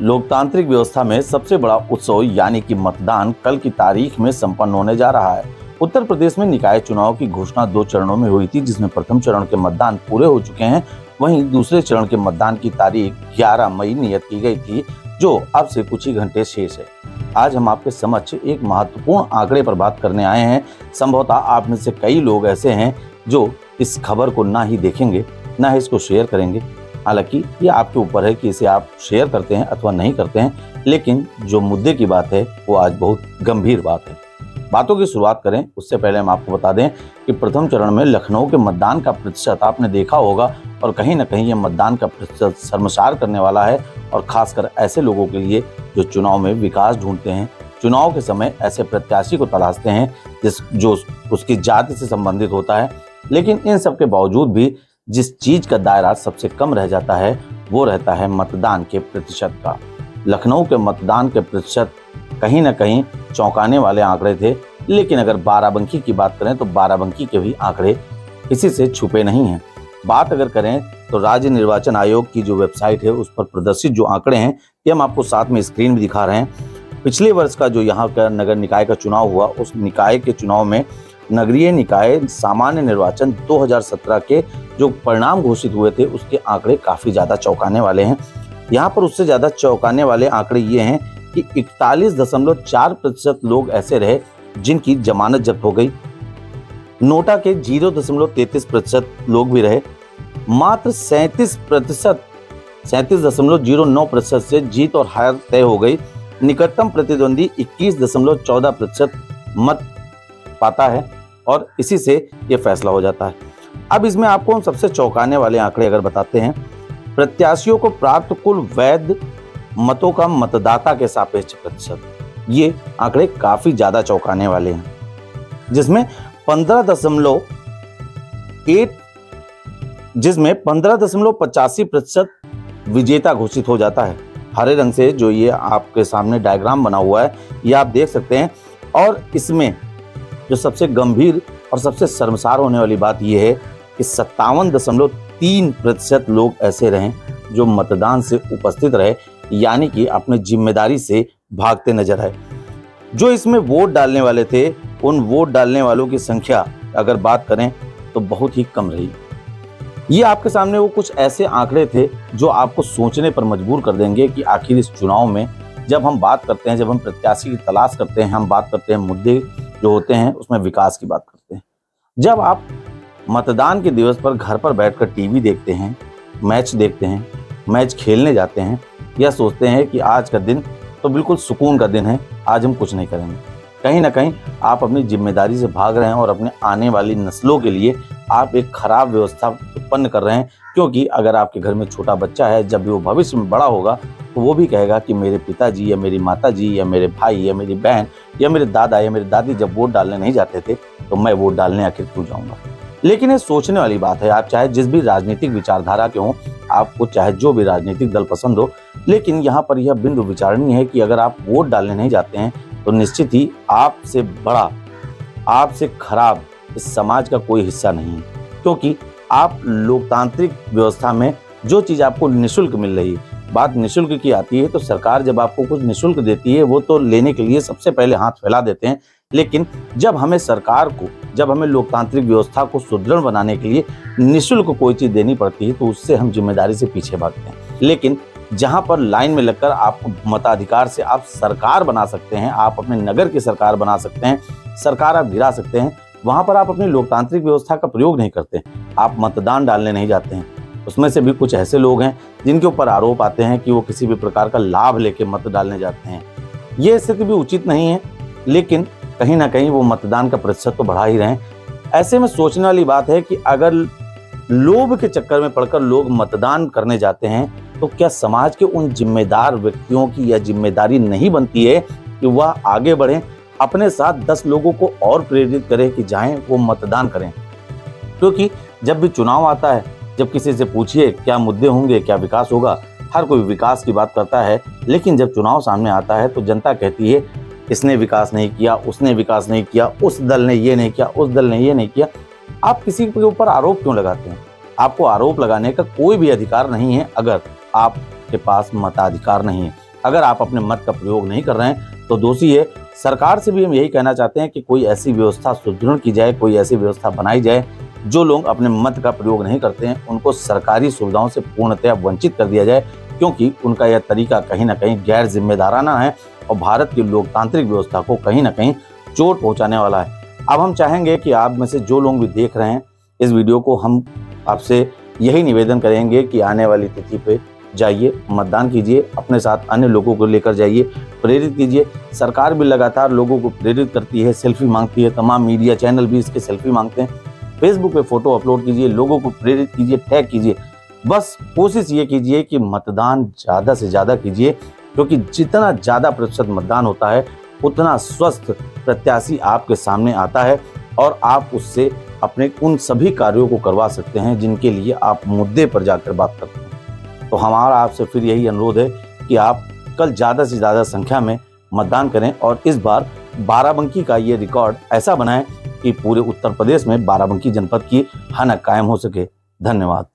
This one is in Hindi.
लोकतांत्रिक व्यवस्था में सबसे बड़ा उत्सव यानी कि मतदान कल की तारीख में संपन्न होने जा रहा है। उत्तर प्रदेश में निकाय चुनाव की घोषणा दो चरणों में हुई थी, जिसमें प्रथम चरण के मतदान पूरे हो चुके हैं। वहीं दूसरे चरण के मतदान की तारीख 11 मई नियत की गई थी, जो अब से कुछ ही घंटे शेष है। आज हम आपके समक्ष एक महत्वपूर्ण आंकड़े पर बात करने आए हैं। संभवतः आप में से कई लोग ऐसे हैं, जो इस खबर को ना ही देखेंगे, ना ही इसको शेयर करेंगे। हालाँकि ये आपके ऊपर है कि इसे आप शेयर करते हैं अथवा नहीं करते हैं, लेकिन जो मुद्दे की बात है, वो आज बहुत गंभीर बात है। बातों की शुरुआत करें, उससे पहले हम आपको बता दें कि प्रथम चरण में लखनऊ के मतदान का प्रतिशत आपने देखा होगा और कहीं ना कहीं ये मतदान का प्रतिशत शर्मसार करने वाला है और खासकर ऐसे लोगों के लिए जो चुनाव में विकास ढूंढते हैं। चुनाव के समय ऐसे प्रत्याशी को तलाशते हैं जिस, जो उसकी जाति से संबंधित होता है। लेकिन इन सब के बावजूद भी जिस चीज़ का दायरा सबसे कम रह जाता है, वो रहता है मतदान के प्रतिशत का। लखनऊ के मतदान के प्रतिशत कहीं ना कहीं चौंकाने वाले आंकड़े थे, लेकिन अगर बाराबंकी की बात करें तो बाराबंकी के भी आंकड़े किसी से छुपे नहीं हैं। बात अगर करें तो राज्य निर्वाचन आयोग की जो वेबसाइट है, उस पर प्रदर्शित जो आंकड़े हैं, ये हम आपको साथ में स्क्रीन में दिखा रहे हैं। पिछले वर्ष का जो यहाँ का नगर निकाय का चुनाव हुआ, उस निकाय के चुनाव में नगरीय निकाय सामान्य निर्वाचन 2017 के जो परिणाम घोषित हुए थे, उसके आंकड़े काफ़ी ज़्यादा चौंकाने वाले हैं। यहाँ पर उससे ज़्यादा चौंकाने वाले आंकड़े ये हैं कि इकतालीस दशमलव चार प्रतिशत लोग ऐसे रहे जिनकी जमानत जब्त हो गई। नोटा के ज़ीरो दशमलव तैतीस प्रतिशत लोग भी रहे। मात्र सैंतीस प्रतिशत, सैंतीस दशमलव ज़ीरो नौ प्रतिशत से जीत और हार तय हो गई। निकटतम प्रतिद्वंदी इक्कीस दशमलव चौदह प्रतिशत मत पाता है और इसी से ये फैसला हो जाता है। अब इसमें आपको हम सबसे चौंकाने वाले आंकड़े अगर बताते हैं, प्रत्याशियों को प्राप्त कुल वैध मतों का मतदाता के सापेक्ष प्रतिशत। ये आंकड़े काफ़ी ज़्यादा चौंकाने वाले हैं, जिसमें पंद्रह दशमलव एट, जिसमें पंद्रह दशमलव पचासी प्रतिशत विजेता घोषित हो जाता है। हरे रंग से जो ये आपके सामने डायग्राम बना हुआ है, ये आप देख सकते हैं। और इसमें जो सबसे गंभीर और सबसे शर्मसार होने वाली बात यह है कि सत्तावन दशमलव तीन प्रतिशत लोग ऐसे रहे जो मतदान से उपस्थित रहे, यानी कि अपने ज़िम्मेदारी से भागते नज़र आए। जो इसमें वोट डालने वाले थे, उन वोट डालने वालों की संख्या अगर बात करें तो बहुत ही कम रही। ये आपके सामने वो कुछ ऐसे आंकड़े थे जो आपको सोचने पर मजबूर कर देंगे कि आखिर इस चुनाव में जब हम बात करते हैं, जब हम प्रत्याशी की तलाश करते हैं, हम बात करते हैं, मुद्दे जो होते हैं, उसमें विकास की बात करते हैं। जब आप मतदान के दिवस पर घर पर बैठकर टीवी देखते हैं, मैच देखते हैं, मैच खेलने जाते हैं, या सोचते हैं कि आज का दिन तो बिल्कुल सुकून का दिन है, आज हम कुछ नहीं करेंगे। कहीं ना कहीं आप अपनी ज़िम्मेदारी से भाग रहे हैं और अपने आने वाली नस्लों के लिए आप एक खराब व्यवस्था उत्पन्न कर रहे हैं, क्योंकि अगर आपके घर में छोटा बच्चा है, जब भी वो भविष्य में बड़ा होगा तो वो भी कहेगा कि मेरे पिताजी या मेरी माता जी या मेरे भाई या मेरी बहन या मेरे दादा या मेरी दादी जब वोट डालने नहीं जाते थे तो मैं वोट डालने आखिर क्यों जाऊँगा? लेकिन ये सोचने वाली बात है, आप चाहे जिस भी राजनीतिक विचारधारा के हों, आपको चाहे जो भी राजनीतिक दल पसंद हो, लेकिन यहाँ पर यह बिंदु विचारणीय है कि अगर आप वोट डालने नहीं जाते हैं तो निश्चित ही आपसे बड़ा, आपसे खराब इस समाज का कोई हिस्सा नहीं क्योंकि आप लोकतांत्रिक व्यवस्था में जो चीज़ आपको निःशुल्क मिल रही है, बात निशुल्क की आती है तो सरकार जब आपको कुछ निशुल्क देती है, वो तो लेने के लिए सबसे पहले हाथ फैला देते हैं लेकिन जब हमें सरकार को, जब हमें लोकतांत्रिक व्यवस्था को सुदृढ़ बनाने के लिए निःशुल्क कोई चीज़ देनी पड़ती है तो उससे हम ज़िम्मेदारी से पीछे भागते हैं। लेकिन जहाँ पर लाइन में लगकर आप मताधिकार से आप सरकार बना सकते हैं, आप अपने नगर की सरकार बना सकते हैं, सरकार आप गिरा सकते हैं, वहाँ पर आप अपनी लोकतांत्रिक व्यवस्था का प्रयोग नहीं करते आप मतदान डालने नहीं जाते हैं। उसमें से भी कुछ ऐसे लोग हैं, जिनके ऊपर आरोप आते हैं कि वो किसी भी प्रकार का लाभ लेके मत डालने जाते हैं। ये स्थिति भी उचित नहीं है, लेकिन कहीं ना कहीं वो मतदान का प्रतिशत तो बढ़ा ही रहे ऐसे में सोचने वाली बात है कि अगर लोभ के चक्कर में पड़कर लोग मतदान करने जाते हैं तो क्या समाज के उन जिम्मेदार व्यक्तियों की यह ज़िम्मेदारी नहीं बनती है कि वह आगे बढ़े, अपने साथ दस लोगों को और प्रेरित करें कि जाएँ वो मतदान करें? क्योंकि तो जब भी चुनाव आता है, जब किसी से पूछिए क्या मुद्दे होंगे, क्या विकास होगा, हर कोई विकास की बात करता है। लेकिन जब चुनाव सामने आता है तो जनता कहती है इसने विकास नहीं किया, उसने विकास नहीं किया, उस दल ने ये नहीं किया, उस दल ने ये नहीं किया। आप किसी के ऊपर आरोप क्यों लगाते हैं? आपको आरोप लगाने का कोई भी अधिकार नहीं है अगर आपके पास मताधिकार नहीं है। अगर आप अपने मत का प्रयोग नहीं कर रहे हैं तो दोषी है। सरकार से भी हम यही कहना चाहते हैं कि कोई ऐसी व्यवस्था सुदृढ़ की जाए, कोई ऐसी व्यवस्था बनाई जाए, जो लोग अपने मत का प्रयोग नहीं करते हैं, उनको सरकारी सुविधाओं से पूर्णतया वंचित कर दिया जाए क्योंकि उनका यह तरीका कहीं ना कहीं गैर जिम्मेदाराना है और भारत की लोकतांत्रिक व्यवस्था को कहीं ना कहीं चोट पहुँचाने वाला है। अब हम चाहेंगे कि आप में से जो लोग भी देख रहे हैं इस वीडियो को हम आपसे यही निवेदन करेंगे कि आने वाली तिथि पे जाइए, मतदान कीजिए, अपने साथ अन्य लोगों को लेकर जाइए, प्रेरित कीजिए। सरकार भी लगातार लोगों को प्रेरित करती है, सेल्फी मांगती है, तमाम मीडिया चैनल भी इसके सेल्फी मांगते हैं। फेसबुक पे फ़ोटो अपलोड कीजिए, लोगों को प्रेरित कीजिए, टैग कीजिए। बस कोशिश ये कीजिए कि मतदान ज़्यादा से ज़्यादा कीजिए, क्योंकि जितना ज़्यादा प्रतिशत मतदान होता है, उतना स्वस्थ प्रत्याशी आपके सामने आता है और आप उससे अपने उन सभी कार्यों को करवा सकते हैं जिनके लिए आप मुद्दे पर जाकर बात करते हैं। तो हमारा आपसे फिर यही अनुरोध है कि आप कल ज़्यादा से ज़्यादा संख्या में मतदान करें और इस बार बाराबंकी का ये रिकॉर्ड ऐसा बनाएँ कि पूरे उत्तर प्रदेश में बाराबंकी जनपद की हनक कायम हो सके। धन्यवाद।